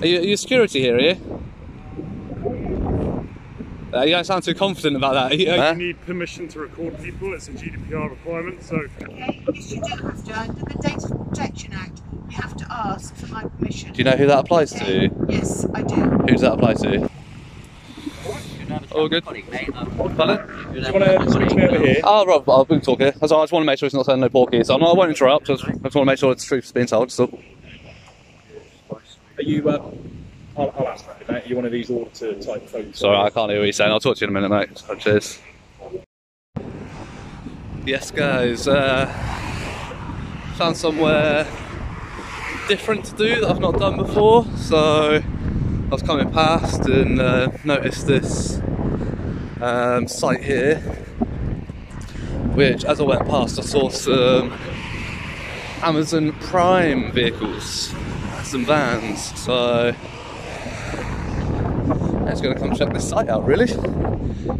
Are you, are you security here, are you? Uh, you don't sound too confident about that. Are you, are Huh? you- You need permission to record people. It's a GDPR requirement. So Okay, yes, you do have to. Under the Data Protection Act, you have to ask for my permission. Do you know who that applies Okay? to? Yes, I do. Who does that apply to? All good. Pardon? do you want to switch me over here? Oh, Rob, I'll we can talk here. I just, want to make sure it's not saying no porky, so I'm not, I won't interrupt. Just, I just want to make sure it's truth's being told. So, Are you? Um, I'll, I'll ask that. Mate. Are you one of these auditor type folks? sorry, I can't hear what you're saying. I'll talk to you in a minute, mate. So, cheers. Yes, guys. Uh, found somewhere different to do that I've not done before. So I was coming past and uh, noticed this um, site here, which, as I went past, I saw some Amazon Prime vehicles, some vans. So I was going to come check this site out. Really,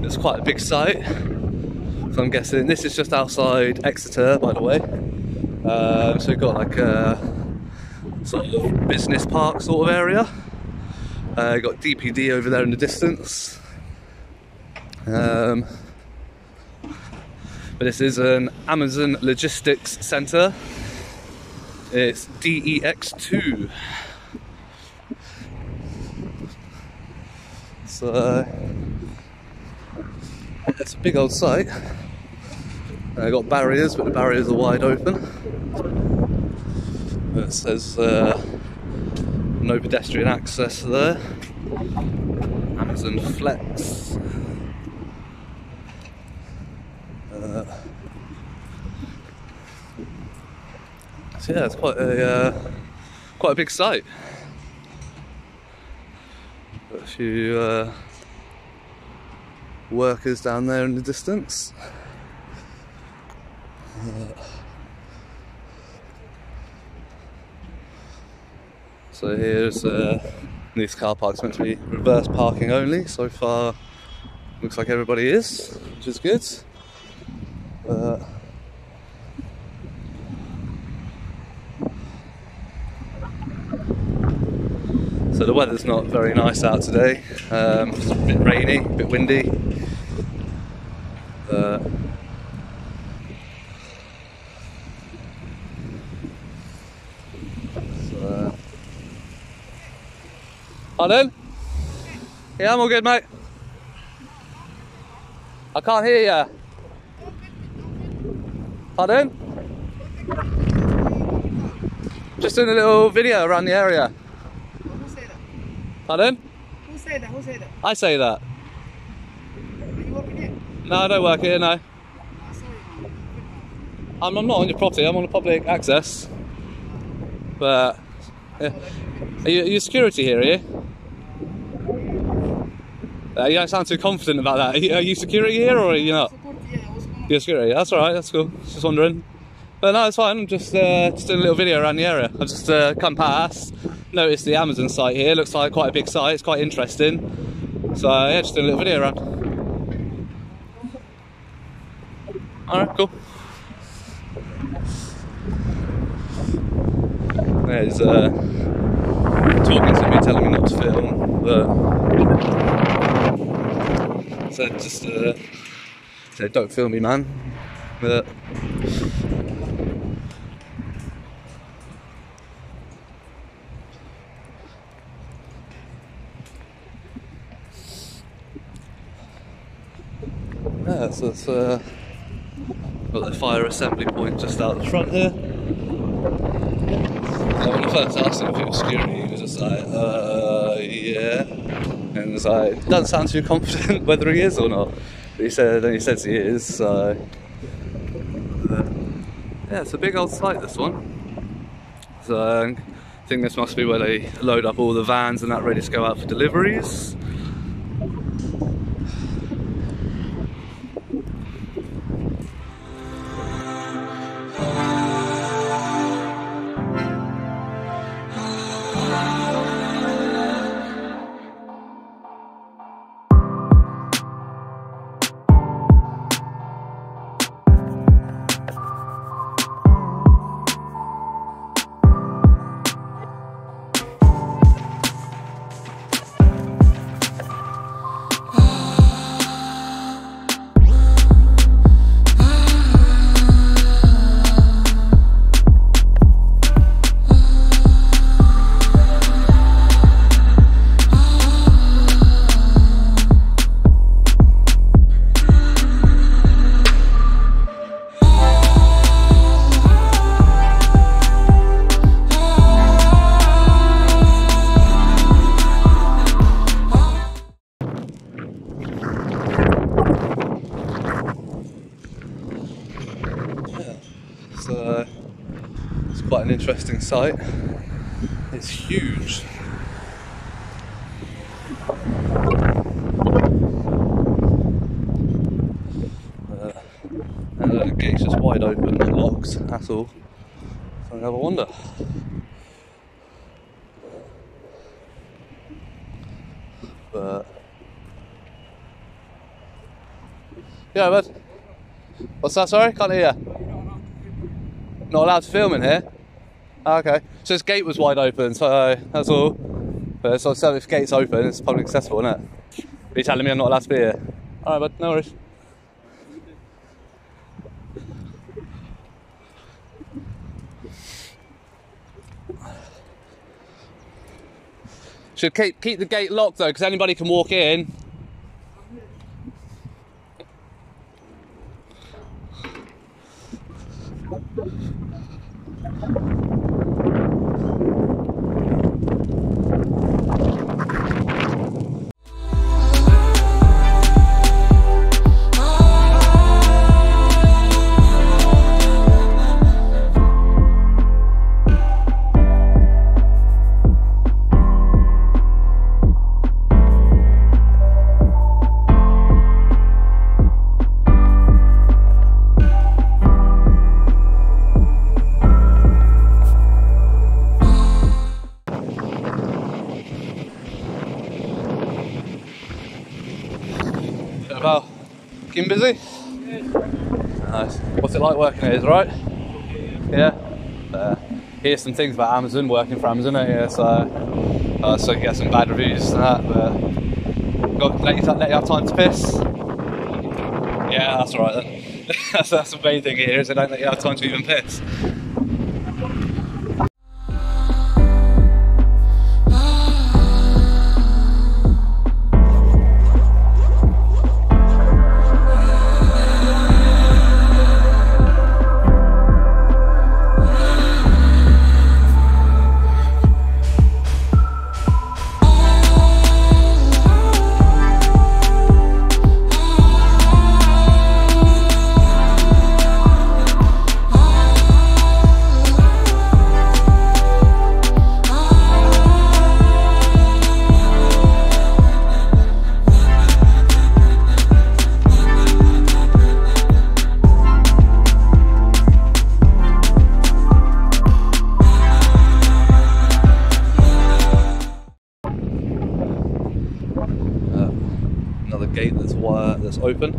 it's quite a big site. So I'm guessing this is just outside Exeter, by the way. Um, so we've got like a sort of business park sort of area. Uh, got DPD over there in the distance. Um, but this is an Amazon Logistics Centre. It's DEX2. So it's a big old site. Uh, got barriers, but the barriers are wide open. It says uh, no pedestrian access there. Amazon Flex. Uh, so yeah, it's quite a uh, quite a big site. Got a few uh, workers down there in the distance. So here's uh, this car park's meant to be reverse parking only. So far, looks like everybody is, which is good. Uh, so the weather's not very nice out today. Um, it's a bit rainy, a bit windy. Uh, so, Pardon? Yeah, I'm all good, mate. I can't hear you. Pardon? Just doing a little video around the area. Who said that? Pardon? Who said that? Who said that? I say that. Are you working here? No, I don't work here, no. Oh. I'm, I'm not on your property, I'm on a public access. But, yeah. Are you, are you security here, are you? Uh, you don't sound too confident about that. Are you, are you security here or are you not? Yeah, I was You're security, that's alright, that's cool. Just wondering. But no, it's fine, I'm just, uh, just doing a little video around the area. I've just uh, come past, noticed the Amazon site here, looks like quite a big site, it's quite interesting. So yeah, just doing a little video around. Alright, cool. There's uh, talking to me, telling me not to film, but said just uh, said don't film me, man. But yeah, so it's uh, got the fire assembly point just out the front here. So when I first asked him if it was security, he was just like, uh, yeah. And it's like, doesn't sound too confident whether he is or not. But he said, and he says he is, so. yeah, it's a big old site, this one. So I think this must be where they load up all the vans and that ready to go out for deliveries. Sight. It's huge. Uh, and the gate's just wide open, not locked at all. So I have a wonder. But yeah, but what's that? Sorry, can't hear you. Not allowed to film in here. Ah, okay, so this gate was wide open, so that's all. But so, so if gate's open, it's public accessible, isn't it? Are you telling me I'm not allowed to be here? All right, but no worries. Should keep keep the gate locked though, because anybody can walk in. It? Is right? Yeah. Uh, hear some things about Amazon working for Amazon, don't? So, uh, so get some bad reviews and that. But got let you let you have time to piss. Yeah, that's right that's, that's the main thing here is they don't let you have time to even piss. Another gate that's wire that's open.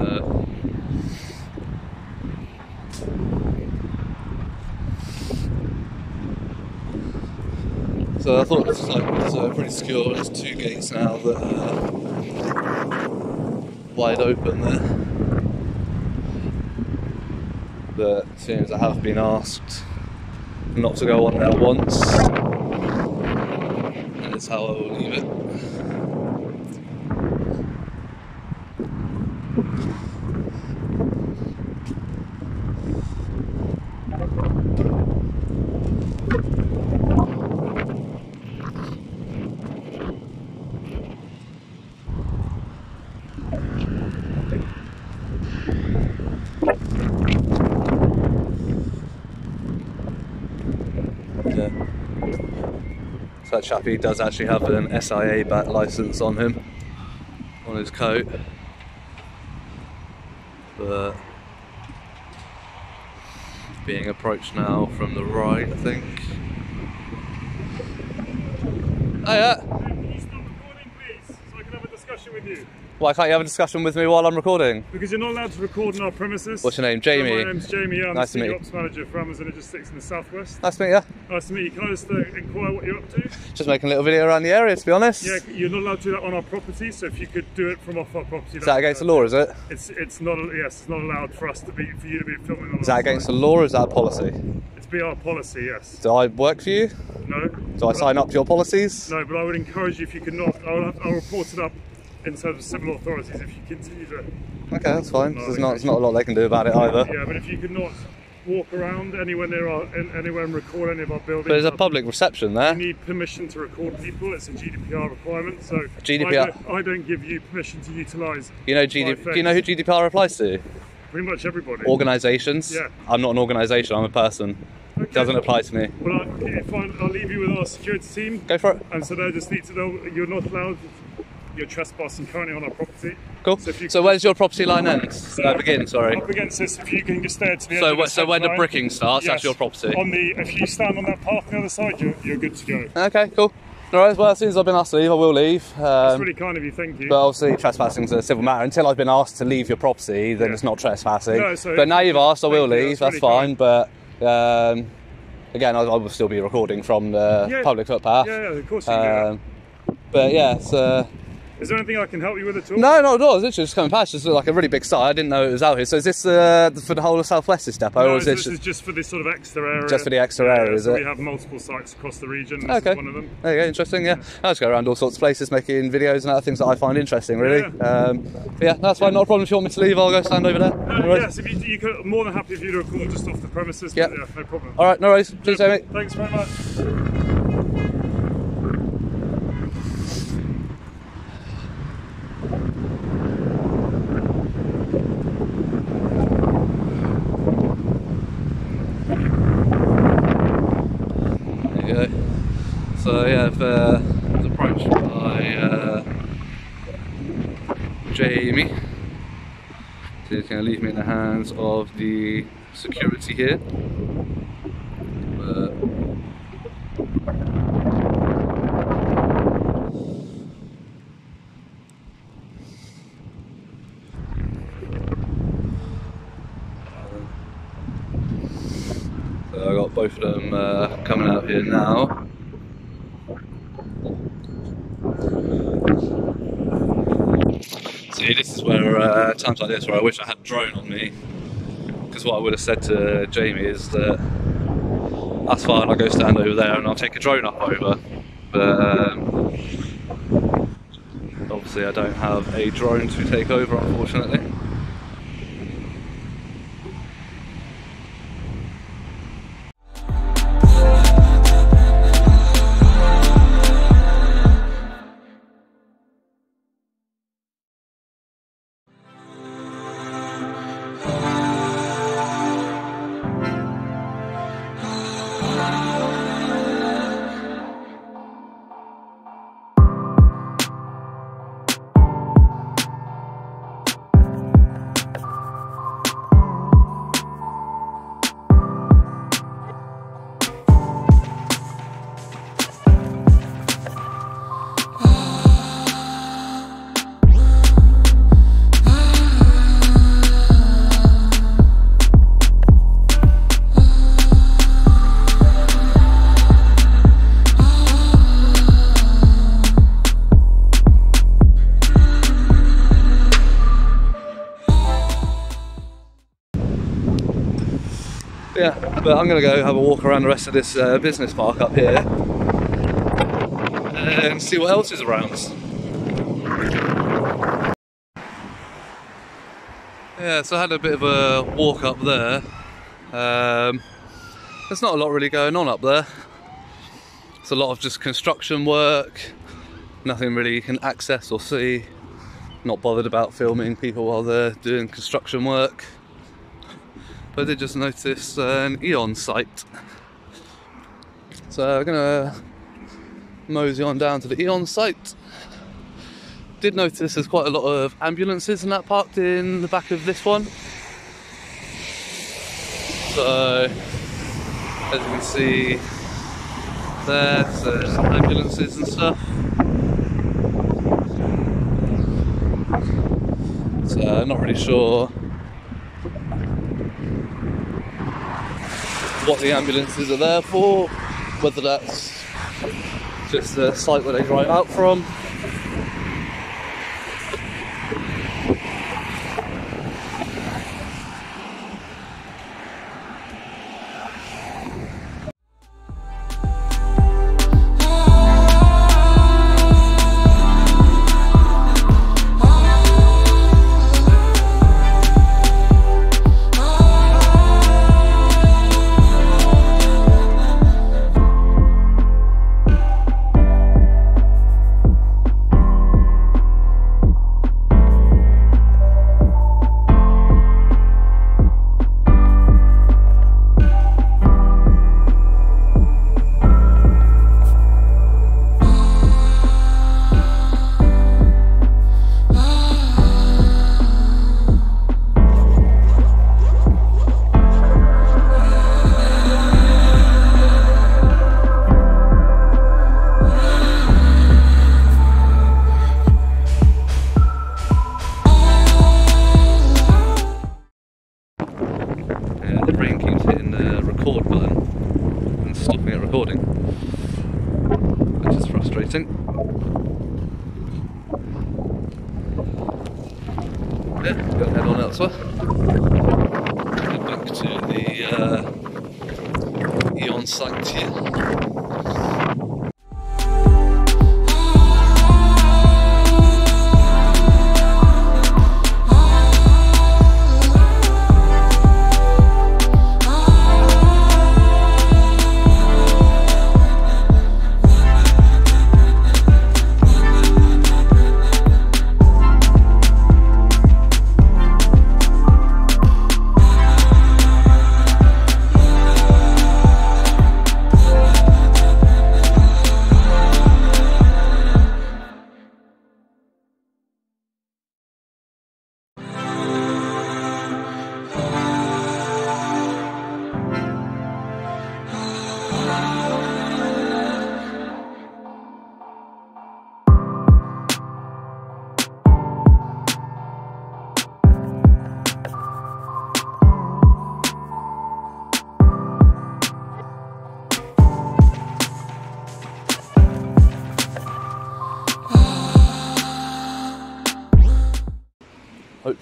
Uh, So I thought it was like it's uh, pretty secure. There's two gates now that are wide open there. Seems I have been asked not to go on there once, and it's how I will leave it. Yeah. So that chappie does actually have an SIA back license on him, on his coat. But being approached now from the right, I think. Oh yeah. Can you stop recording, please, so I can have a discussion with you? Why can't you have a discussion with me while I'm recording? Because you're not allowed to record in our premises. What's your name? So Jamie. my name's Jamie. I'm Nice to the meet senior you. ops manager for Amazon Logistics in the southwest. Nice to meet you. Nice to meet you. Can I just uh, inquire what you're up to? Just making a little video around the area, to be honest. Yeah, you're not allowed to do that on our property. So if you could do it from off our property, Is that against the law, is it? It's it's not yes, it's not allowed for us to be for you to be filming on. Is that against the law or is that a policy? It's be our policy, yes. Do I work for you? No. Do I sign up to your policies? No, but I would encourage you if you could not. I'll, I'll report it up in terms of civil authorities if you continue to. Okay, that's fine. There's not, there's not a lot they can do about it either. Yeah, but if you could not walk around anywhere near our, an- anywhere and record any of our buildings. But there's a public reception there. You need permission to record people. It's a GDPR requirement. So GDPR. I don't, I don't give you permission to utilise. You know, GD, do you know who. GDPR applies to? Pretty much everybody. Organisations. Yeah. I'm not an organisation. I'm a person. Okay. Doesn't apply to me. Well, I, if I, I'll leave you with our security team. Go for it. And so they just need to know you're not allowed. You're trespassing currently on our property. Cool. So you So where's your property line end? Uh, begin. Sorry. Up against this, if you can just stare to the So of so when the bricking starts, that's your property. On the, if you stand on that path on the other side, you're, you're good to go. Okay. Cool. All right. Well, as soon as I've been asked to leave, I will leave. It's Um, really kind of you, thank you. But obviously, trespassing is a civil matter. Until I've been asked to leave your property, then Yeah. it's not trespassing. No, so but now you've asked, I will leave. that's That's, really fine. But um, again, I, I will still be recording from the Yeah. public footpath. yeah, yeah, of course you can. Um, but yeah, it's, uh, Is there anything I can help you with at all? no, not at all. It's literally just coming past. Just like a really big site. I didn't know it was out here. So is this uh, for the whole of South West this depot, No, or is this? this is just for this sort of Exeter area. Just for the Exeter Yeah, area, is so it? We have multiple sites across the region. This Okay. one of them. There you go, interesting. Yeah, I just go around all sorts of places making videos and other things that I find interesting. Really. Yeah. Um, yeah, that's fine. Not a problem. If you want me to leave, I'll go stand over there. Uh, No yes, if you, you could, more than happy if you to record just off the premises. Yeah. yeah, no problem. All right, no worries. Cheers, Amy. Thanks very much. There you go. So yeah, I've uh, was approached by uh, Jamie. So he's going to leave of the security here. But I got both of them uh, coming out here now. See, this is where uh, times like this where I wish I had a drone on me. Because what I would have said to Jamie is that that's fine, I'll go stand over there and I'll take a drone up over. But um, obviously, I don't have a drone to take over, unfortunately. But I'm going to go have a walk around the rest of this uh, business park up here and see what else is around. Yeah, so I had a bit of a walk up there. Um, there's not a lot really going on up there. It's a lot of just construction work, nothing really you can access or see. Not bothered about filming people while they're doing construction work. But I did just notice uh, an Eon site. So I'm gonna mosey on down to the Eon site. Did notice there's quite a lot of ambulances in that parked in the back of this one. So as you can see there, there's ambulances and stuff. So I'm not really sure what the ambulances are there for, whether that's just the site where they drive out from.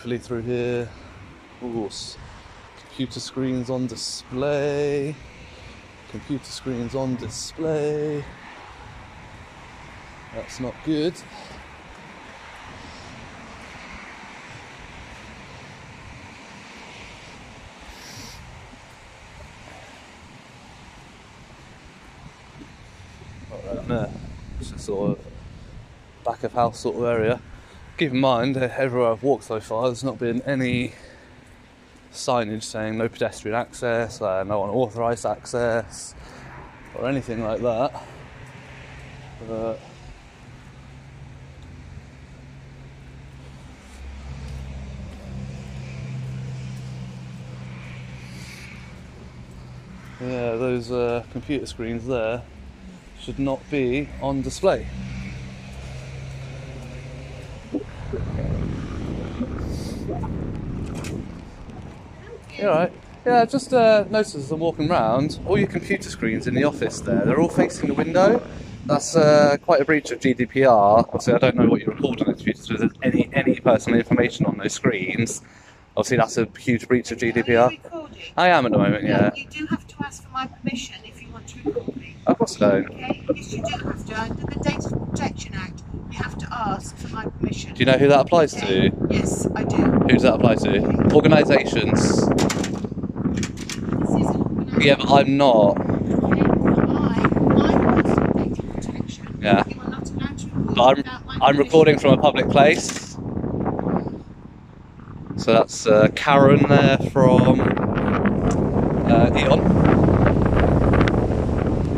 Hopefully through here. Ooh, computer screens on display. Computer screens on display. That's not good. Around there. Sort of back of house sort of area. Keep in mind, uh, everywhere I've walked so far, there's not been any signage saying no pedestrian access, uh, no unauthorised access, or anything like that. But yeah, those uh, computer screens there should not be on display. You alright? Yeah, just uh, noticed as I'm walking around, all your computer screens in the office there, they're all facing the window. That's uh, quite a breach of GDPR. Obviously, I don't know what you record on the computers, if there's any, any personal information on those screens, obviously that's a huge breach of Are you GDPR. recording? I am at the moment, yeah. You do have to ask for my permission if you want to record me. Of course I don't. Okay? Yes, you do have to. Under the Data Protection Act, you have to ask for my permission. Do you know who that applies Okay? to? Yes, I do. Who does that apply to? Organisations. This is an organisation. Yeah, but I'm not. Yeah. But I'm, I'm recording from a public place. So that's uh, Karen there from uh, Eon.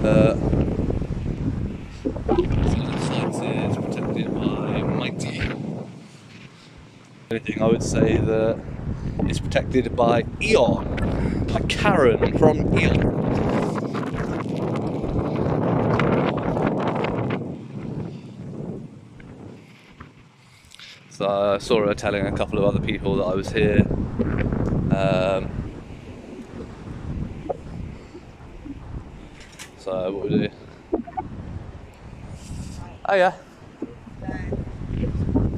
Uh, protected by Mighty. Anything I would say that is protected by Eon, Karen from Eon. So I saw her telling a couple of other people that I was here. Um, so what we do? Oh yeah.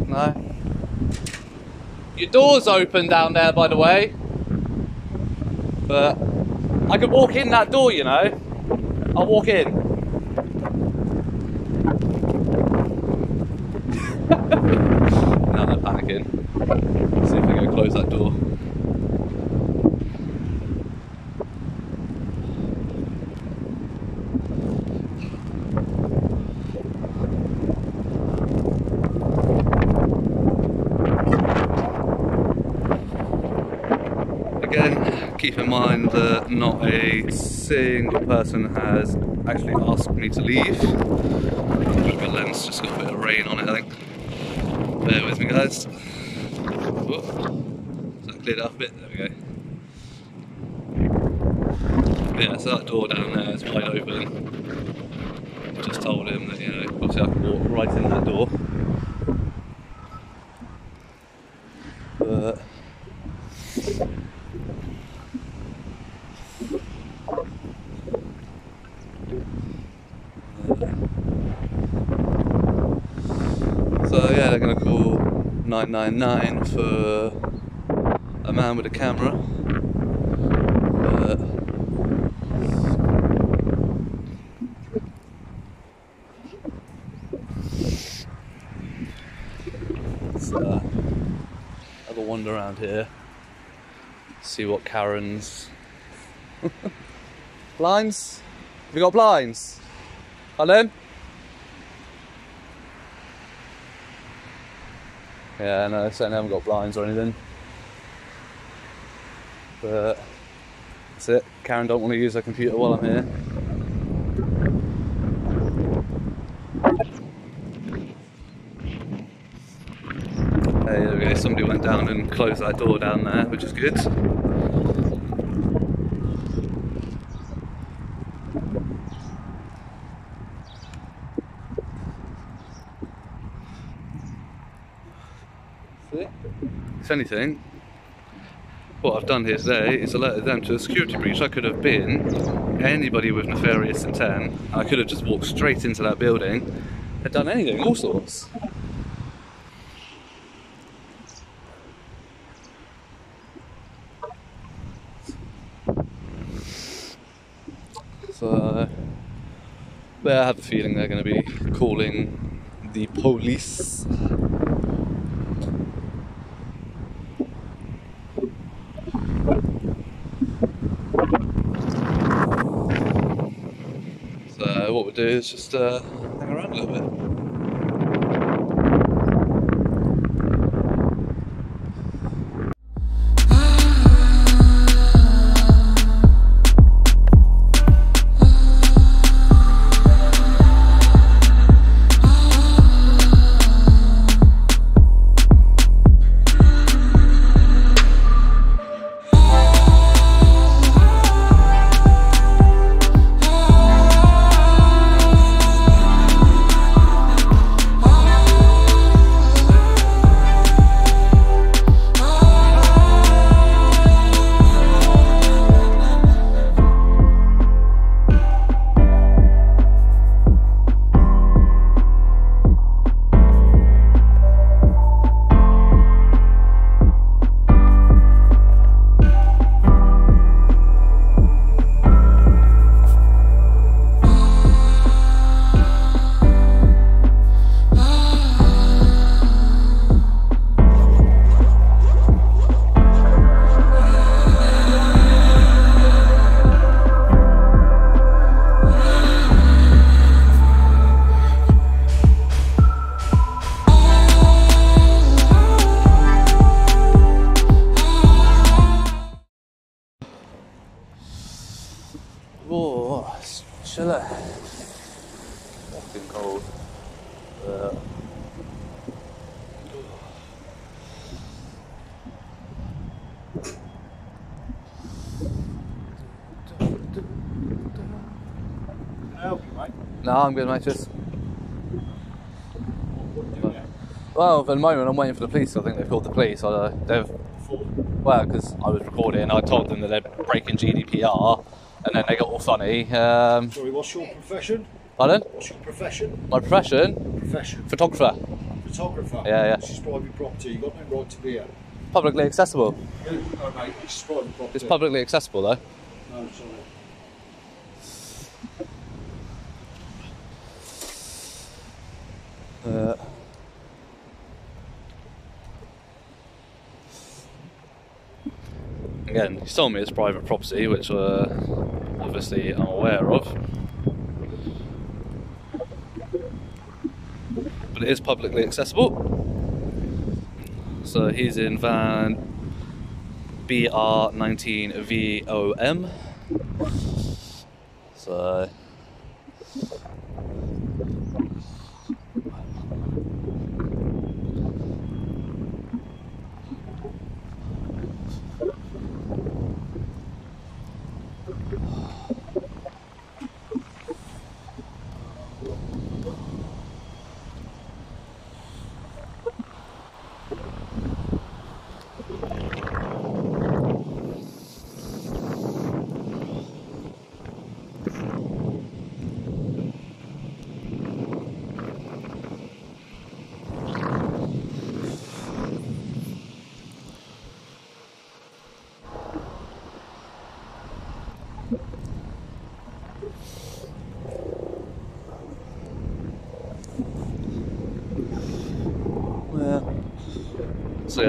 No. Your door's open down there, by the way. But I could walk in that door, you know. I'll walk in. Now they're panicking. See if I can close that door. Again, keep in mind that not a single person has actually asked me to leave. My lens just got a bit of rain on it, I think. Bear with me, guys. Oh, so cleared up a bit. There we go. Yeah, so that door down there is wide open. Just told him that, you know, obviously I can walk right in that door. But So yeah, they're gonna call 999 for a man with a camera. But let's uh, have a wander around here, see what Karen's blinds. Have you got blinds? Pardon? Yeah, no, certainly haven't got blinds or anything. But that's it. Karen don't want to use her computer while I'm here. Hey, go. Somebody went down and closed that door down there, which is good. If anything, what I've done here today is alerted them to a security breach. I could have been anybody with nefarious intent. I could have just walked straight into that building, had done anything, all sorts. So, uh, but I have a feeling they're going to be calling the police. So is just uh, hang around a little bit. I'm good, mate. Just What are you doing there? well, for the moment, I'm waiting for the police. I think they've called the police. Uh, they've well, because I was recording. And I told them that they're breaking GDPR, and then they got all funny. Um, Sorry, what's your profession? pardon? What's your profession? My profession, Profession. photographer, Photographer. Yeah, yeah. This is private property. You've got no right to be here. publicly accessible. No, mate. This is private property. It's publicly accessible though. No, sorry. Uh, again, he's told me it's private property, which uh, obviously I'm aware of. But it is publicly accessible. So he's in van BR19VOM. So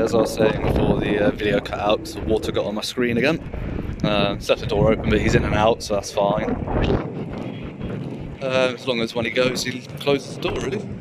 as I was saying before the uh, video cut out, the water got on my screen again. Uh, left the door open, but he's in and out, so that's fine. Uh, as long as when he goes, he closes the door, really.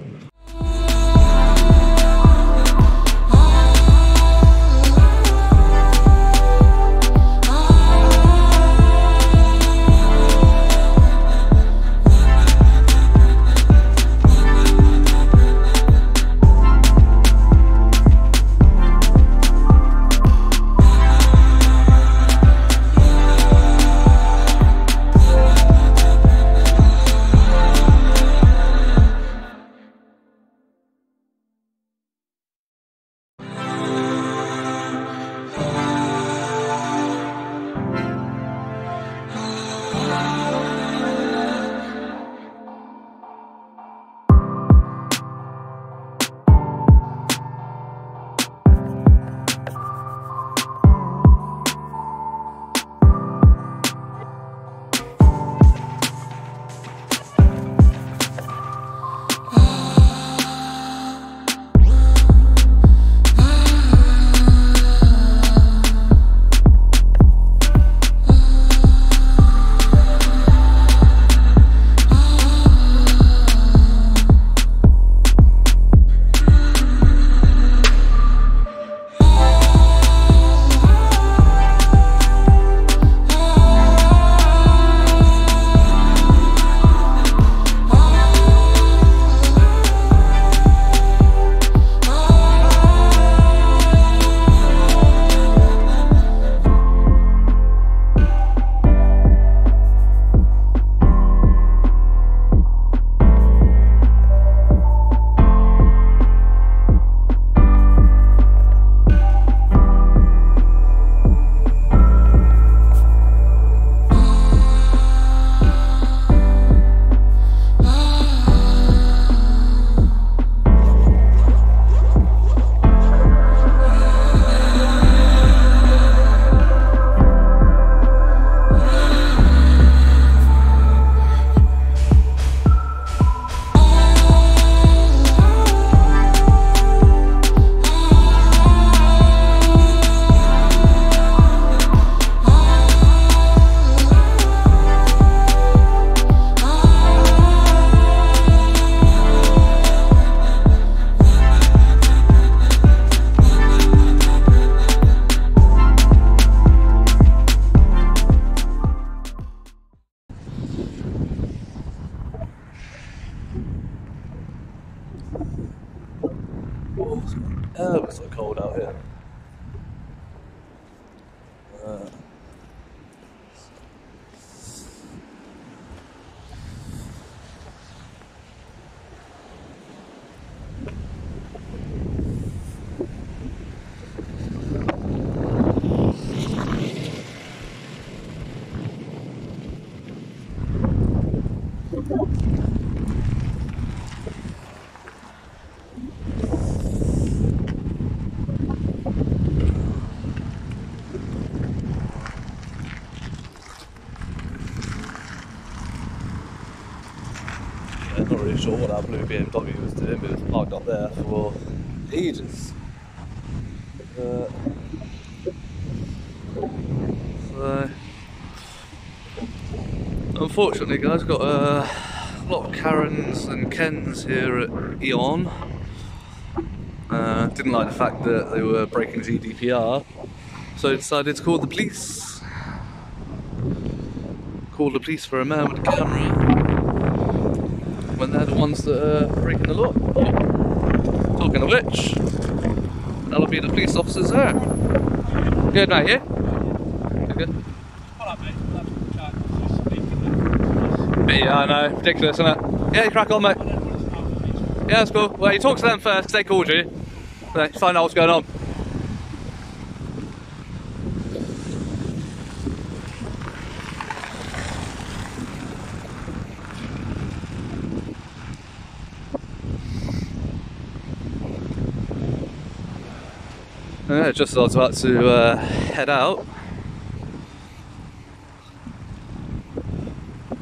Sure what that blue BMW was doing, but it was parked up there for ages. Uh, so, unfortunately, guys, got a lot of Karens and Kens here at Eon. Uh, didn't like the fact that they were breaking GDPR, so decided to call the police. Call the police for a man with a camera when they're the ones that are breaking the law. Oh, talking of which, that'll be the police officers there. Good night, yeah? Good, yeah, I know, ridiculous, isn't it? Yeah, crack on, mate. Yeah, that's cool. Well, you talk to them first, they called you. Find out what's going on. Yeah, just I was about to uh, head out.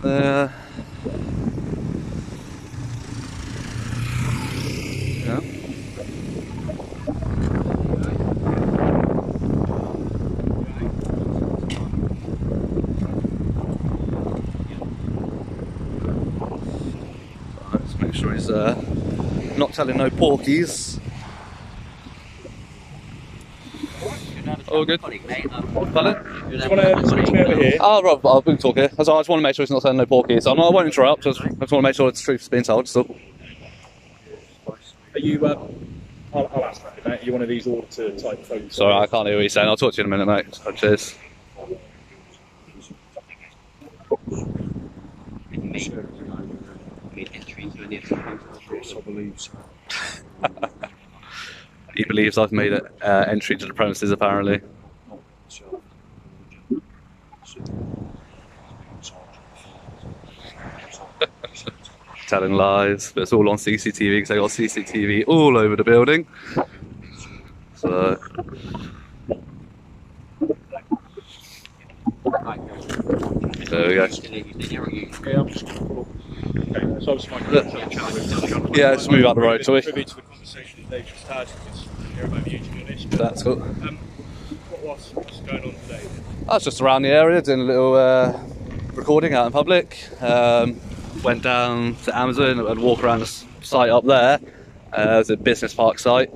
Uh, yeah. Let's make sure he's uh, not telling no porkies. All good. Pardon? Do you want to switch me over here? Oh, Rob, I'll we can talk here. That's all, I just want to make sure it's not saying no porkies. I'm not, I won't interrupt. Just, I just want to make sure the truth's being told. So, Are you? Um, I'll, I'll ask that. Mate. Are you one of these auditor type folks? sorry, I can't hear what you're saying. I'll talk to you in a minute, mate. So, cheers. He believes I've made an uh, entry to the premises, apparently. Telling lies, but it's all on CCTV because they got CCTV all over the building. So, there we go. Okay, so I. Yeah, just move out the road, shall we? That's cool. What what's going on today? I was just around the area doing a little uh, recording out in public. Um, went down to Amazon and walk around the site up there. Uh, it's a business park site.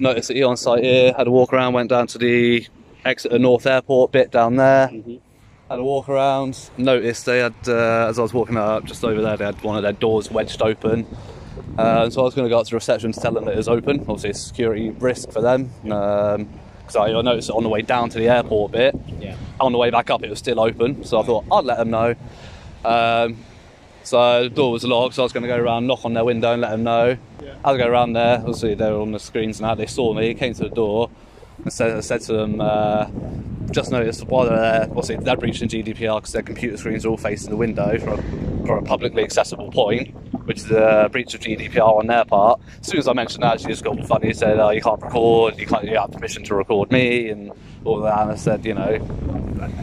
Noticed the Eon site here. Had a walk around. Went down to the Exeter North Airport bit down there. Had a walk around. Noticed they had, uh, as I was walking up just over there, they had one of their doors wedged open. Uh, so I was going to go up to the reception to tell them that it was open. Obviously, it's a security risk for them. Because I, I noticed it on the way down to the airport bit. Yeah. On the way back up, it was still open. So I thought I'd let them know. Um, so the door was locked, so I was going to go around, knock on their window, and let them know. Yeah. As I go around there, obviously they were on the screens and that. They saw me, came to the door, and said, I said to them, uh, just noticed while they're there, obviously they're breaching GDPR because their computer screens are all facing the window for a, for a publicly accessible point, which is a breach of GDPR on their part. As soon as I mentioned that, she just got all funny, said, oh, you can't record, you can't, you have permission to record me, and all that. And I said, you know,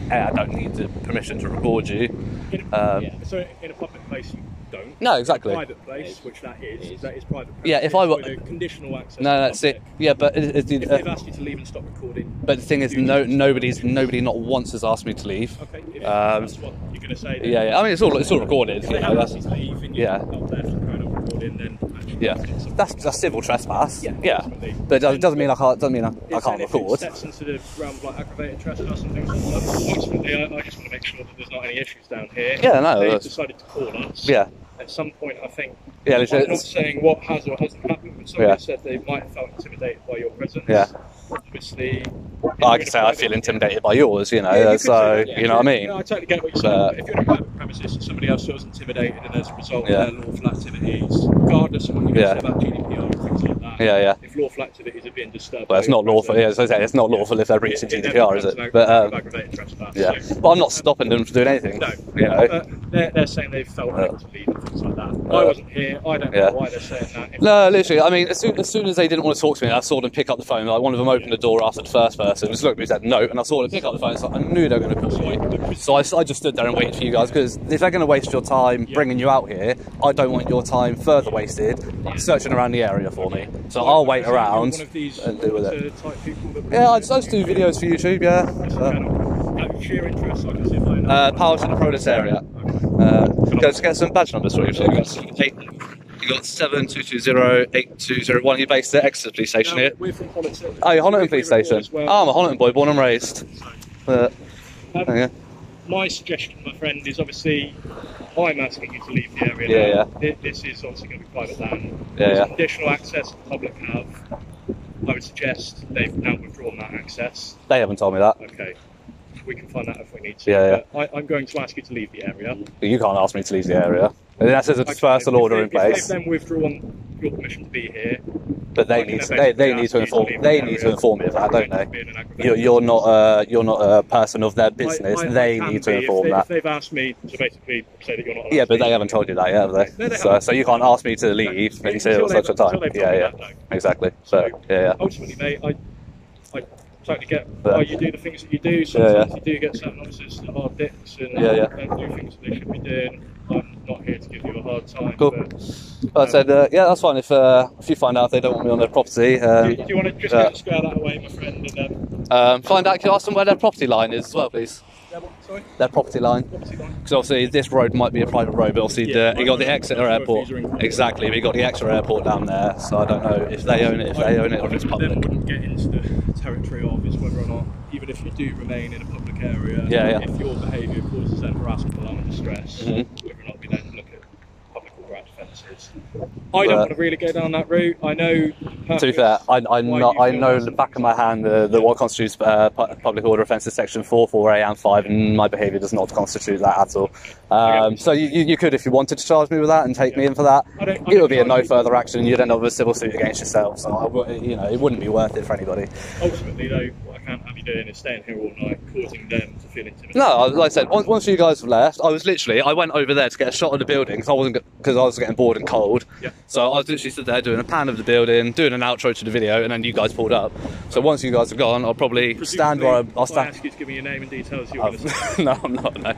"Hey, I don't need the permission to record you. In a, Um, yeah. So in a public place, you don't. No, exactly. Private place, which that is, that is private. Yeah, if I were- conditional access. No, to that's it. Yeah, but it, it, If uh, they've asked you to leave and stop recording, but the thing is, no, nobody's nobody not once has asked me to leave. okay. If Um, that's what you're going to say. Then. Yeah, yeah. I mean, it's all it's all recorded. If You know, have that's, asked you to leave and you're yeah. not there for kind of recording, then actually yeah, that's that's civil trespass. Yeah, yeah. But it doesn't, doesn't mean I can't. Doesn't mean I, I can't record. Steps into the realm of like aggravated trespass and things like that. Ultimately, I, I just want to make sure that there's not any issues down here. Yeah, no, They decided to call us. Yeah, At some point, I think. yeah. I'm not saying what has or hasn't happened, but somebody Yeah. said they might have felt intimidated by your presence. Yeah. Obviously. I can say I feel intimidated by yours. You know, Yeah, you so that, yeah. you know what I mean. No, I totally get what you're saying. But if you're in a private premises and somebody else feels intimidated and as a result Yeah. of their lawful activities, regardless of what you Yeah. say about GDPR things like Yeah, yeah. if lawful activities are being disturbed, Well, it's not lawful. Yeah, presence, as I say, it's not lawful if they're breaching it GDPR, is it? But um, yeah. So- But I'm not stopping them from doing anything. No, You know. but they're, they're saying they've felt Yeah. to leave and things like that. Yeah. I wasn't here. I don't know why they're saying that. No, literally. I mean, as soon, as soon as they didn't want to talk to me, I saw them pick up the phone. Like one of them opened the door after the first person, just looked at me and said no, and I saw them pick up the phone. So I knew they were going to call me. So I, I just stood there and waited for you guys because if they're going to waste your time bringing you out here, I don't want your time further wasted searching around the area for me. So I'll wait around One of these and deal with it. type Yeah, I just, do videos for YouTube. Yeah. Uh, Out sheer interest, I can see uh, power to the proletariat. Uh, go to get some badge numbers for you. So you got eight. You got seven two two zero eight two zero one. You're based at Exeter Police Station No, here. We're from politics. Oh, you're Honiton Police Station. well. Oh, I'm a Honiton boy, born and raised. Uh, Um, yeah. My suggestion, my friend, is obviously I'm asking you to leave the area. Yeah, now. Thi- This is obviously going to be private land. Yeah, There's yeah. Additional access the public have. I would suggest they've now withdrawn that access. They haven't told me that. Okay. We can find out if we need to. Yeah, yeah. I, I'm going to ask you to leave the area. You can't ask me to leave the area. Unless there's a Okay, dispersal if order they- in place. If they've then withdrawn your permission to be here, But they need to, they, they need to inform they need to inform you of that, don't they? be in an aggravated You're, you're not a you're not a person of their business. I- I- I they can need to inform they, that. If they've asked me to basically say that you're not Yeah, but they haven't told you that yet, have No, they? they So, so you can't ask me to leave No. until such a time. Yeah, yeah, that, exactly. So So- yeah, yeah. ultimately, mate, I, I totally get why you do the things that you do. Yeah, Sometimes yeah. you do get certain officers that are dicks and Yeah, yeah. don't do things that they should be doing. I'm not here to give you a hard time. Cool. But, But I said, uh, yeah, that's fine. If uh, if you find out they don't want me on their property, do, um, you- do you want to just uh, square that away, my friend? And um, um, find out. Can you ask them where their property line is as well, please? Yeah, what- Sorry? Their property line. Because obviously this road might be a private road, but obviously Yeah, the, you got the I- I- Exeter I- I- Airport. if these are in- Exactly, but you got the Exeter Airport down there, so I don't know if they own it, if they own it, or if it's public. Then public. wouldn't get into the territory of is whether or not, even if you do remain in a public area, Yeah, yeah. if your behaviour causes them harassment, alarm, and distress, Mhm. whether or not we then look at public order. I don't want to really go down that route. I know. To be fair, I, I, why know, I know that's the back of my hand uh, the what constitutes uh, public order offences section 4, 4A and 5, and my behaviour does not constitute that at all. Um, so you, you, you could, if you wanted to charge me with that and take me in for that, I don't- I it would be a no further action. You'd end up with a civil suit against yourself. So I you know, it wouldn't be worth it for anybody. Ultimately, though, what I can't have you doing is staying here all night, causing them to feel intimidated. No, like I said, once, once you guys have left, I was literally, I went over there to get a shot of the building because I wasn't, because I was getting bored and cold. Yeah. So I was literally stood there doing a pan of the building, doing an outro to the video, and then you guys pulled up. So once you guys are gone, I'll probably stand where I, Presumably, I'll if I stand. ask you to give me your name and details, you're Oh, to no, I'm not. No,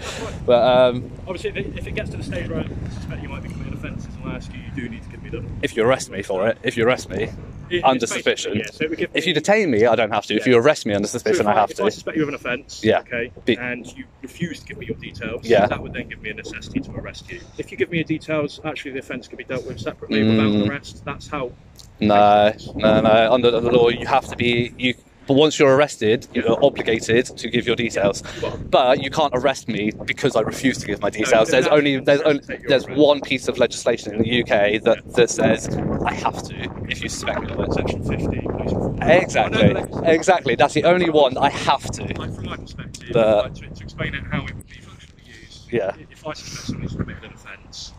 but um, Obviously, if it, if it gets to the stage where I suspect you might be committing offences and I ask you, you do need to give me them. if you arrest me for it, if you arrest me It- under suspicion, yeah, so it would give if you detain me, I don't have to. If you arrest me under So suspicion, if I have if I to. suspect you of an offence, Yeah. okay, Be- and you refuse to give me your details, Yeah. that would then give me a necessity to arrest you. If you give me your details, actually the offence can be dealt with separately Mm. without arrest. That's how. No, no, no. Under the law, you have to be you. But once you're arrested, you're obligated to give your details. But you can't arrest me because I refuse to give my details. There's only there's only there's one piece of legislation in the UK that, that says I have to if you suspect me of it. Section 50, police. Exactly, I know that- exactly. That's the only one I have to. Like from my perspective, The- like to, to explain it how it would be functionally used. Yeah. If I suspect somebody's committed an offence,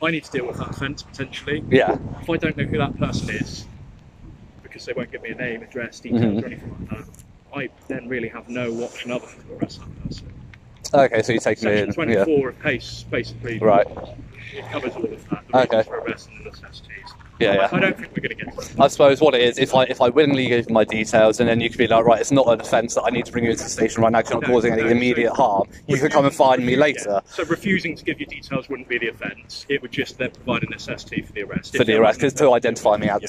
I need to deal with that offence potentially. Yeah, If I don't know who that person is, because they won't give me a name, address, details, Mhm. or anything like that, I then really have no option other than to arrest that person. Okay, so you take me Section in. Yeah. 24 of PACE basically Right. it covers all of that. The Okay. for arrest and the necessities. Yeah, yeah. I don't think we're going to get to that. I suppose what it is, if I if I willingly give my details, and then you could be like, right, it's not an offence that I need to bring you into the station right now because you're not No, causing any immediate so- harm. You could come and find me later Yeah. So refusing to give you details wouldn't be the offence. It would just then provide a necessity for the arrest. for If the arrest, because to identify me at the yeah.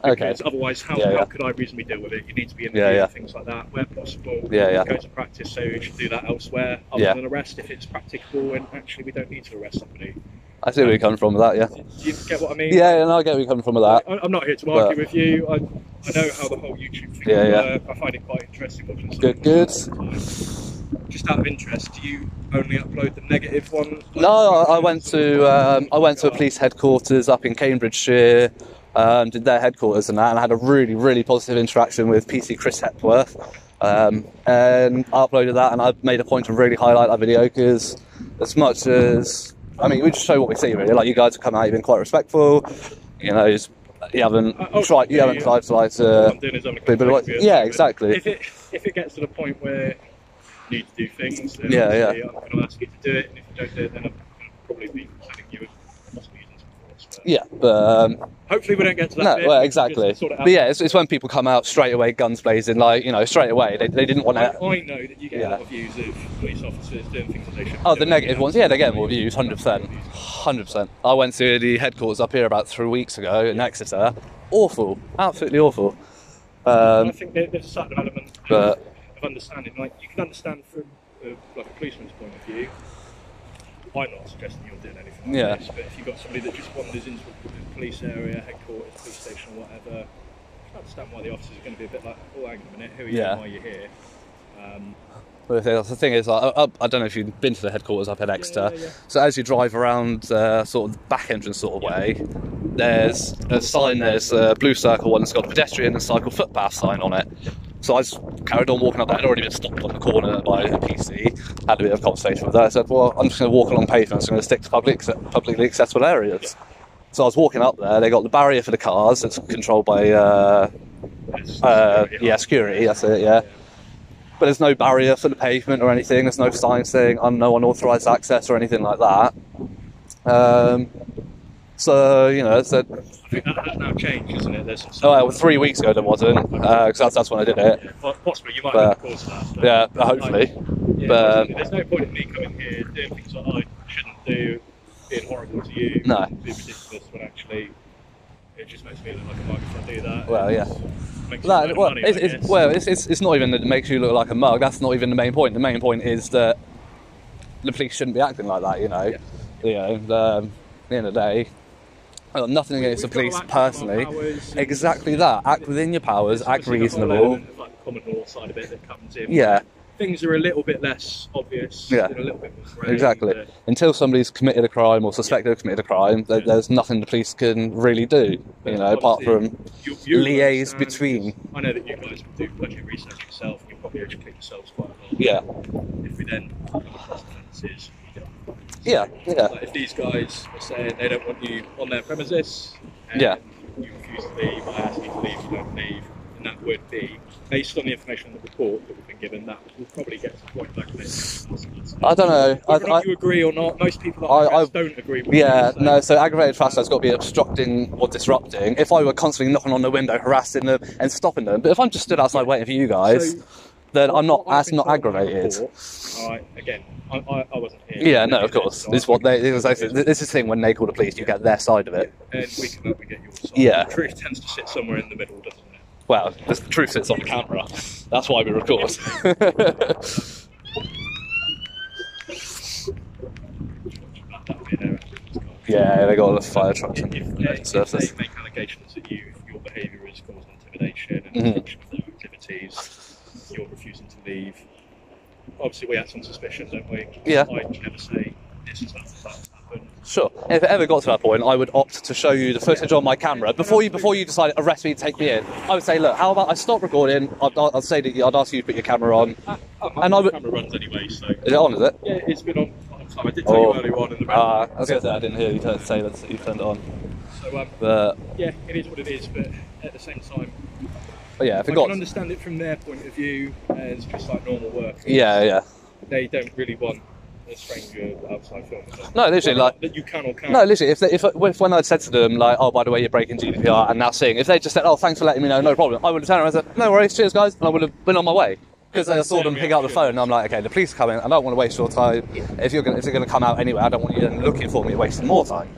Station. Okay. Because otherwise, how, Yeah, yeah. how could I reasonably deal with it? You need to be in the yeah. things like that where possible. Yeah, yeah. Go to practice, so we should do that elsewhere other Yeah. than arrest if it's practicable and actually we don't need to arrest somebody. I see where you're coming from with that, yeah. Do you get what I mean? Yeah, and I get where you're coming from with that. I, I'm not here to But- argue with you. I, I know how the whole YouTube thing Yeah, yeah. work. I find it quite interesting watching Good, good. all the time. Just out of interest, do you only upload the negative one? No, I, I went to um, I went to a police headquarters up in Cambridgeshire, um, did their headquarters and that, and I had a really really positive interaction with PC Chris Hepworth, um, and I uploaded that, and I made a point to really highlight that video because as much as I mean, we just show what we see really. Like you guys have come out, you've been quite respectful, you know. Just, you haven't Uh, oh, tried. You yeah, haven't yeah. tried to like to. I'm doing is I'm a but- but what- yeah, exactly. If it if it gets to the point where you need to do things, then Yeah, yeah. I'm going to ask you to do it, and if you don't do it, then I'm going to probably be sending you and possibly using some force. But Yeah, but um, Hopefully, we don't get to that. No, bit. well, exactly. sort. But yeah, it's, it's when people come out straight away, guns blazing, like you know, straight away. They, they didn't want to. I know that you get Yeah. a lot of views of police officers doing things that they shouldn't. Oh, the negative ones, yeah, they get more views, hundred percent, hundred percent. I went to the headquarters up here about three weeks ago in Exeter. Awful, absolutely awful. I Um, think there's a certain element of, But- of understanding. Like you can understand from uh, like a policeman's point of view. I'm not suggesting you're doing anything like Yeah. this, but if you've got somebody that just wanders into a police area, headquarters, police station, or whatever, I can understand why the officers are going to be a bit like, oh, hang on a minute, who are you? Yeah. Why are you here? Um, but the thing is, like, up, I don't know if you've been to the headquarters up at Exeter. yeah, yeah. So as you drive around, uh, sort of the back entrance sort of way, there's a sign. There's a blue circle one that's got a pedestrian and cycle footpath sign on it. So I just carried on walking up there. I'd already been stopped on the corner by a PC. Had a bit of conversation with her. I said, "Well, I'm just going to walk along pavements. I'm going to stick to public, publicly accessible areas." So I was walking up there. They got the barrier for the cars. It's controlled by uh, uh, yeah, security. That's it. Yeah. But there's no barrier for the pavement or anything. There's no sign saying "un- no unauthorized access" or anything like that. Um, so you know, it's a, I think that has now changed, isn't it? There's oh, well, three weeks ago there wasn't because that's, that's when I did it. Yeah, po- possibly you might But- have the cause of that. but- Yeah, hopefully. Yeah, But, um, there's no point in me coming here doing things that I shouldn't do, being horrible to you, No. being ridiculous when actually it just makes me look like a mug if I do that. Well, yeah. Well, money, it's, it's, well it's, it's, it's not even that it makes you look like a mug. That's not even the main point. The main point is that the police shouldn't be acting like that. You know, you know. Um, at the end of the day, I've got nothing against the police got to act within personally. Exactly that. Act within your powers. Act obviously the whole reasonable. like, common law side of it that comes in. Yeah. Things are a little bit less obvious. Yeah. a little bit more Exactly. but- Until somebody's committed a crime or suspected of committed a crime, Yeah. there's nothing the police can really do. You know, apart from you- you liaise between. I know that you guys do plenty of research yourself. You probably educate yourselves quite a lot. yeah, If we then come across offences, we don't. Yeah, yeah, Like if these guys are saying they don't want you on their premises, and Yeah. you refuse to leave, I ask you to leave, you don't leave, and that would be based on the information on the report that we've been given. That will probably get to the point like this. I don't know. I, Whether not I, you agree or not, most people I- I, I- don't agree with. yeah, no. So aggravated trespass has got to be obstructing or disrupting. If I were constantly knocking on the window, harassing them and stopping them, but if I'm just stood outside waiting for you guys, So, then I'm not. what I've That's been not aggravated. right, again, I, I, I wasn't here. Yeah, no, of course. This is what they. This is, this is the thing when they call the police, you get their side of it. and we can we get your side. Yeah. The truth tends to sit somewhere in the middle, doesn't it? Well, the truth sits on the camera. That's why we record. That would be an error. yeah, they got a fire truck If, and if, if surface. they make allegations that you, your behaviour is causing intimidation and Mhm. obstruction of their activities, you're refusing to leave. Obviously, we act on suspicion, don't we? Yeah. I'd never say this is that's that's happened. Sure. If it ever got to that point, I would opt to show you the footage on my camera before you before you decide to arrest me, take me in. I would say, look, how about I stop recording? I'd, I'd say that I'd ask you to put your camera on. And I would- camera runs anyway, so Is it on? Is it? yeah, it's been on for a long time. I did tell Oh. you earlier on in the red Uh. I was going to say I didn't hear you t- say that you turned it on. So um, But, yeah, it is what it is, but at the same time, yeah, if I it got can understand it from their point of view as just like normal work. yeah, yeah. They don't really want a stranger outside filming them. No, literally, Whether like- that you can or can't. No, literally, if, they, if, if when I'd said to them like, oh, by the way, you're breaking GDPR, and now seeing, if they just said, oh, thanks for letting me know, no problem, I would have turned around and said, no worries, cheers, guys, and I would have been on my way. Because I saw them pick up the phone, and I'm like, okay, the police are coming. I don't want to waste your time. If you're gonna, if they're going to come out anyway, I don't want you looking for me, wasting more time.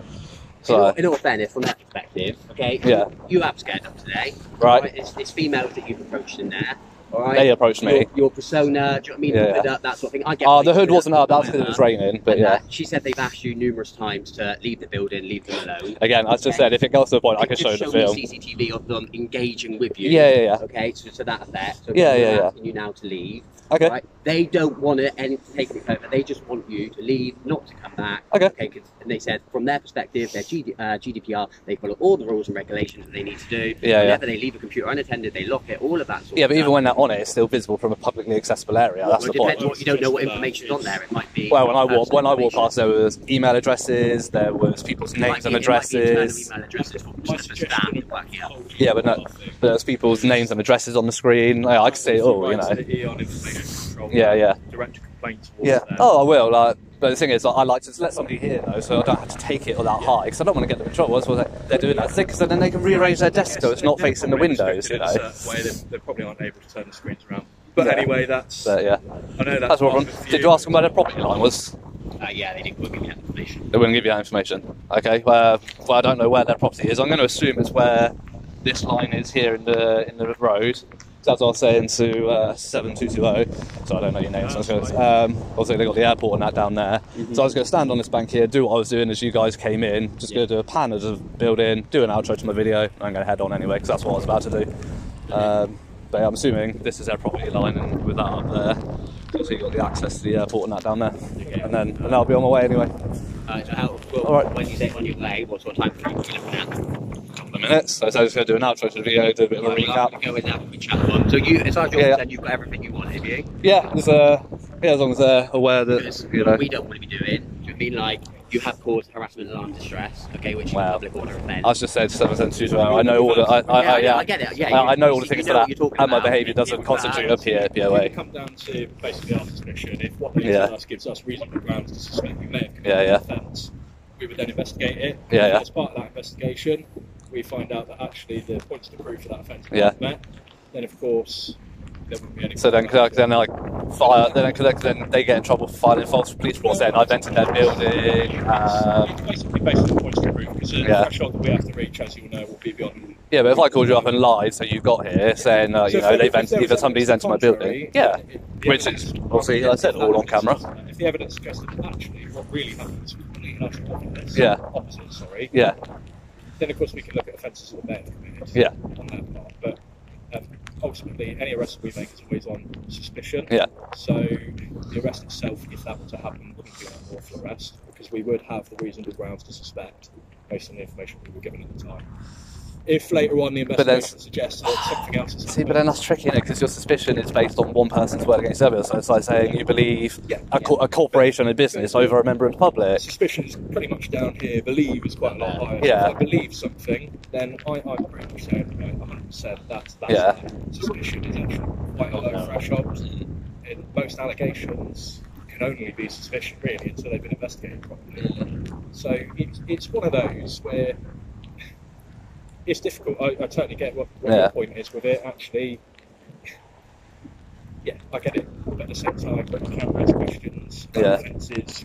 In, all, in all fairness, from that perspective, okay, Yeah. you have scared them today. Right. It's, it's females that you've approached in there. All right. They approached me. Your, your persona, do you know what I mean? Yeah, The hood yeah. up, that sort of thing. I get uh, the hood wasn't up. That's because it was raining. But And yeah, that- she said they've asked you numerous times to leave the building, leave them alone. again, I just said if it goes to the point, I can show the film. me CCTV of them engaging with you. Yeah, yeah, yeah. Okay, so to that effect. So Yeah, yeah, yeah. asking you now to leave. Okay. Right? They don't want to any, take it over. They just want you to leave, not to come back. Okay. Okay. 'cause- and they said from their perspective, their GD, uh, GDPR, they follow all the rules and regulations that they need to do. Yeah, yeah. Whenever they leave a computer unattended, they lock it. All of that sort Yeah, of but even when they're on it, it's still visible from a publicly accessible area. That's well, the point. what you don't know what information's on there. It might be. Well, when I walked when I walked past, there was email addresses, there was people's names and might be- it might be internal addresses. email addresses for just the staff suggestion to of work here. whole Yeah, but no, there's people's names and addresses on the screen. Like, I could see it all, you know. To the on information control. Yeah, yeah. Direct a complaint towards Yeah. them. Oh, I will. Like, but the thing is, like, I like to let somebody hear though, so I don't have to take it all that high because I don't want to get them in trouble. That's they- they're doing that thing, because then they can rearrange their desk so it's not facing the windows, you know. in a certain Way. They, they probably aren't able to turn the screens around. But Yeah. anyway, that's. But yeah, I know that's. that's what. Did you ask them where their property line was? Uh, yeah, they didn't give me that information. They wouldn't give you that information. Okay. Well, well, I don't know where their property is. I'm going to assume it's where this line is here in the in the road. So what I was saying to uh, 7220, so I don't know your name, so I um, also they got the airport and that down there. So I was going to stand on this bank here, do what I was doing as you guys came in, just going to do a pan of the building, do an outro to my video, I'm going to head on anyway, because that's what I was about to do. Um, but yeah, I'm assuming this is their property line, and with that up there, so you've got the access to the airport and that down there. And then and I'll be on my way anyway. Uh, so how, well, All right. when you say on your way, what sort of time frame are you looking at? couple of minutes. So I was just going to do an outro to the video, do a bit of a Right, recap. go in chat one. So you, far as you're Yeah, concerned, you've got everything you want, have you? Yeah, there's uh, yeah, as long as they're aware Because that you know. we don't want to be doing, do you know what I mean? Like, you have caused harassment, alarm, distress, okay, which is a public order offence. I was just saying to seven cents two I know all the I, I, yeah, I, yeah, I get it. Yeah, I, I know all the you things know what that, and my about. behaviour doesn't constitute a P- It POA. would come down to basically our suspicion. If what they Yeah. tell us gives us reasonable grounds to suspect we may have committed Yeah, yeah. an offence, we would then investigate it. Yeah, yeah. As part of that investigation, we find out that actually the points of proof for that offence Yeah. met. Then, of course, there wouldn't be any. So then, cause, then like fire, then, cause then they get in trouble for filing false police reports. Then I've entered their building. Um, it's basically based on the points of because the Yeah. threshold that we have to reach, as you know, will be beyond Yeah, but if I called you up and lied, so you got here saying, uh, So you know, they've entered, either somebody's entered my building. Yeah, which is obviously, like I said, all on camera. If the evidence suggests that actually what really happens was complete and utter opposite, Yeah. opposite, sorry, Yeah, then of course we can look at offences that may have committed Yeah. on that part. But um, ultimately, any arrest we make is always on suspicion. yeah, So the arrest itself, if that were to happen, wouldn't be an unlawful arrest because we would have the reasonable grounds to suspect based on the information we were given at the time. If later on the investigation suggests that something else has See, but then that's tricky, because your suspicion is based on one person's word against the other. So it's like saying you believe Yeah. a, co- a corporation, a business, over a member of the public. suspicion is pretty much down here. Believe is quite a lot higher. Yeah. If I believe something, then I, I'm pretty much saying right, 100% that's, that's Yeah. that. Suspicion is actually quite a low threshold. In most allegations can only be suspicion really until they've been investigated properly. So it's, it's one of those where it's difficult. I, I totally get what, what Yeah. your point is with it. Actually, yeah, I get it. But at the same time, you can't raise questions, Yeah. offences,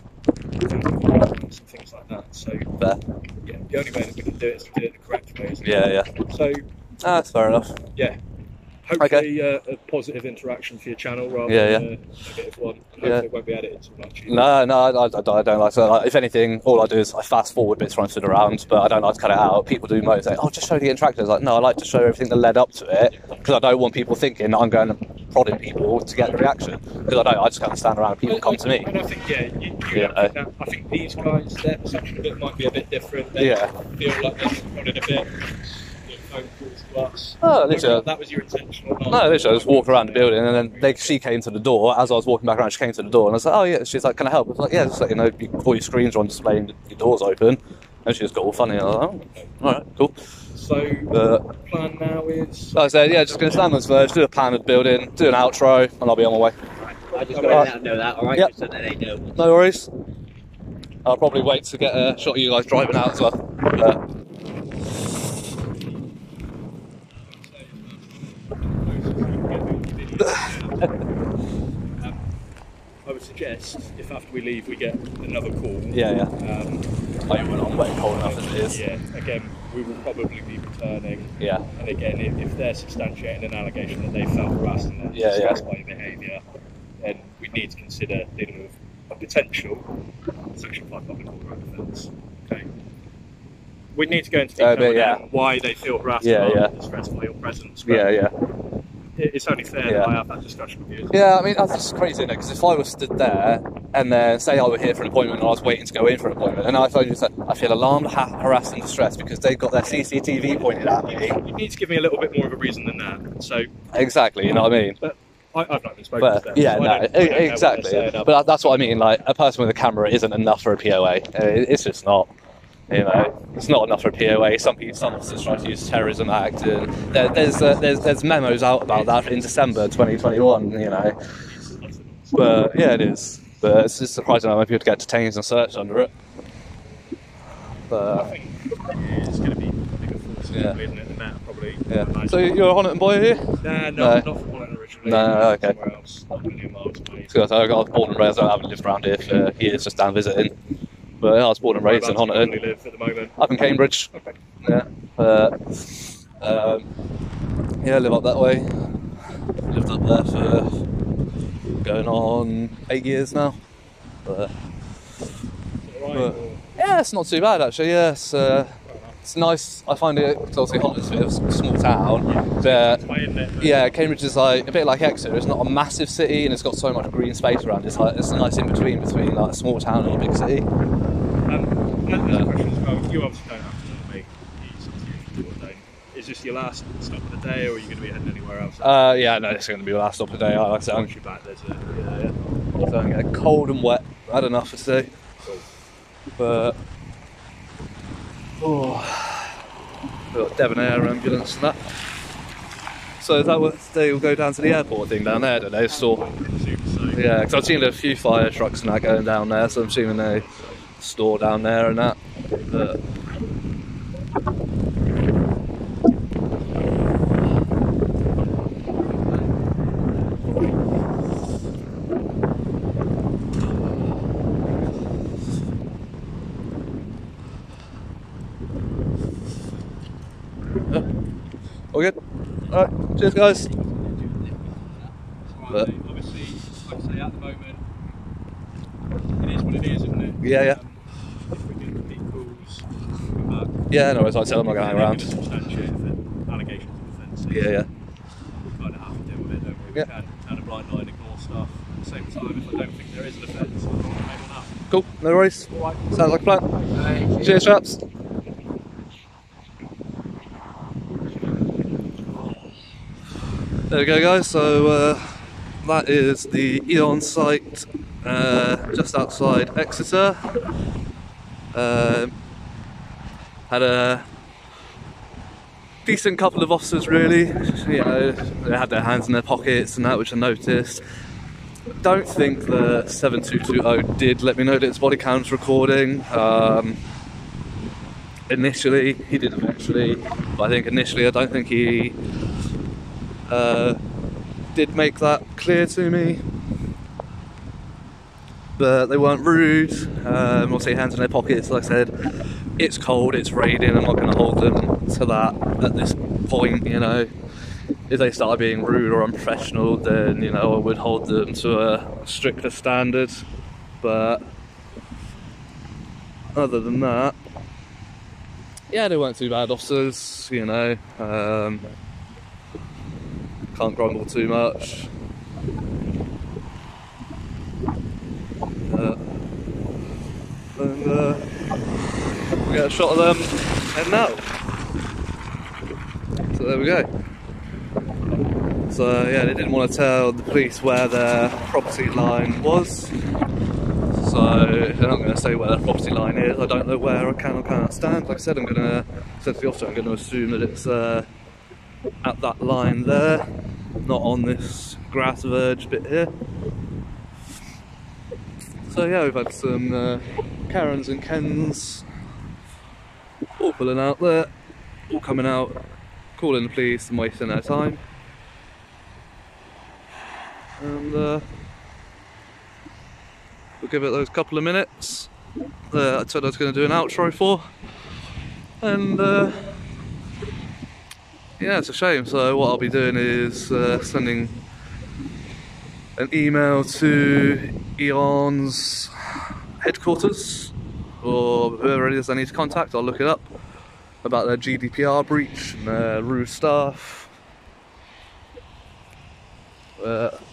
things, things like that. So Fair. yeah, the only way that we can do it is to do it the correct way. Isn't it? Yeah, yeah. So Ah, that's fair enough. yeah. Hopefully, uh, a positive interaction for your channel rather Yeah, than yeah. A, of one. And Yeah. Hopefully, it won't be edited too much. either. No, no, I, I, I don't like that. Like, if anything, all I do is I fast forward bits I'm around, but I don't like to cut it out. People do most say, oh, just show the interactors. Like, no, I like to show everything that led up to it because I don't want people thinking I'm going and prodding people to get the reaction. Because I don't, I just kind of stand around and people come to me. And I think, yeah, you, you Yeah. know, I, think that, I think these guys, their perception of it might be a bit different. They Yeah. feel like they're prodded a bit. Doing Phone calls to us. Oh, oh Whether literally. that was your intention or not. No, literally, I just walk around the building, and then they, she came to the door. As I was walking back around, she came to the door, and I was like, "Oh yeah." She's like, "Can I help?" I was like, "Yeah, just let you know, you- all your screens are on display and your door's open." And she just got all funny. And I was like, "Oh, all right, cool." So, But plan now is. like I said, yeah, just gonna stand on this verge, do a plan of the building, do an outro, and I'll be on my way. I just got to let them know that, alright? Yep. So that they know. No worries. I'll probably wait to get a shot of you guys driving out as well. But, Um, I would suggest if after we leave we get another call. yeah, yeah. Um, I went on way cold enough as it is. yeah. Again, we will probably be returning. Yeah. And again, if, if they're substantiating an allegation that they felt harassed and they're Yeah, yeah. by your behaviour, then we need to consider dealing with a potential Section 5 public order act offence. Okay. We need to go into Uh, detail but with yeah. why they feel harassed Yeah, and yeah. distressed by your presence. Yeah, yeah. It- It's only fair Yeah. that I have that discussion with you. Yeah, I mean, that's just crazy, isn't it? Because if I was stood there and then say I were here for an appointment and I was waiting to go in for an appointment, and I phoned you said, I feel alarmed, ha- harassed, and distressed because they've got their CCTV pointed at me. You need to give me a little bit more of a reason than that. So Exactly, you know what I mean? But I, I've not been spoken to But them. yeah, so I no, don't- I don't know what they're exactly. But that- that's what I mean. Like a person with a camera isn't enough for a POA. Uh, it- It's just not. You know, it's not enough for a POA. Some people, some officers try to use terrorism act, and there, there's uh, there's there's memos out about that in December 2021. You know, but yeah, it is. But it's just surprising how many people get detained and searched under it. I But think it's going to be bigger force, Yeah. probably, isn't it, than that, probably. yeah. So you're a Honiton boy here? Nah, no, No. not from Holland originally. No, no, okay. Somewhere else, not a million miles away. Because I got born and raised. I haven't lived around here for years, just down visiting. But I was born and raised in Whereabouts do you Honiton. live at the moment. up in Cambridge. Okay. Yeah. Uh, um, yeah, live up that way. Lived up there for going on eight years now. But, But- yeah, it's not too bad actually. Yeah, it's, uh, it's nice. I find it because obviously Honiton's a bit of a small town. But Way in there. yeah, Cambridge is like a bit like Exeter. It's not a massive city and it's got so much green space around. It's like it's a nice in between between like a small town and a big city. Um, another question as well. You obviously don't have to tell me. You sort of usually do or don't. Is this your last stop of the day, or are you going to be heading anywhere else? Uh, yeah, no, it's going to be the last stop of the day. Like I said, I'm Once you're back, there's a yeah, yeah. So I'm getting cold and wet. I had enough for today. But oh, got Devon ambulance and that. So that what they will go down to the airport thing down there? Do they? Store. Yeah, because I've seen a few fire trucks and that going down there, so I'm assuming they store down there and that. But, Alright, cheers guys. But- obviously, like I say, at the moment, it is what it is, isn't it? Yeah, yeah. Um, if we get repeat calls, come back. Yeah, no worries, I tell them I'm going to hang around. Give substantiate allegations of offence. Yeah, yeah. We kind of have to deal with it, don't we? We Yeah. can't turn a blind eye and ignore stuff. At the same time, if I don't think there is an offence, I'm not going make one up. Cool, no worries. All right. Sounds like a plan. Cheers, chaps. There we go, guys. So uh, that is the Eon site uh, just outside Exeter. Um had a decent couple of officers, really. You know, they had their hands in their pockets and that, which I noticed. Don't think the 7220 did let me know that its body was recording. Um, initially, he did eventually, but I think initially, I don't think he uh, did make that clear to me. But they weren't rude. Um, obviously, hands in their pockets. Like I said, it's cold, it's raining. I'm not going to hold them to that at this point. You know, if they started being rude or unprofessional, then you know I would hold them to a stricter standard. But other than that, yeah, they weren't too bad officers. You know, um, can't grumble too much. Uh, and uh, we get a shot of them and now. So there we go. So yeah, they didn't want to tell the police where their property line was. So they're not going to say where their property line is. I don't know where I can or cannot stand. Like I said, I'm going to said to the officer, I'm going to assume that it's uh, at that line there, not on this grass verge bit here. So yeah, we've had some uh, Karens and Kens all pulling out there, all coming out, calling the police and wasting their time. And uh, we'll give it those couple of minutes that I said I was going to do an outro for. And uh, yeah, it's a shame. So what I'll be doing is uh, sending an email to Eon's headquarters or whoever it is I need to contact. I'll look it up about their GDPR breach and their rude staff. Uh,